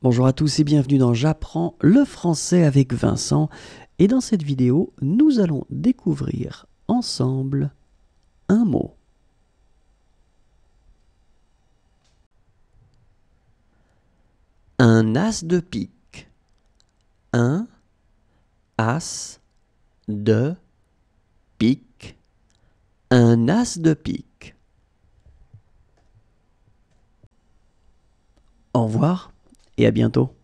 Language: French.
Bonjour à tous et bienvenue dans J'apprends le français avec Vincent. Et dans cette vidéo, nous allons découvrir ensemble un mot. Un as de pique. Un as de pique. Un as de pique. Au revoir et à bientôt.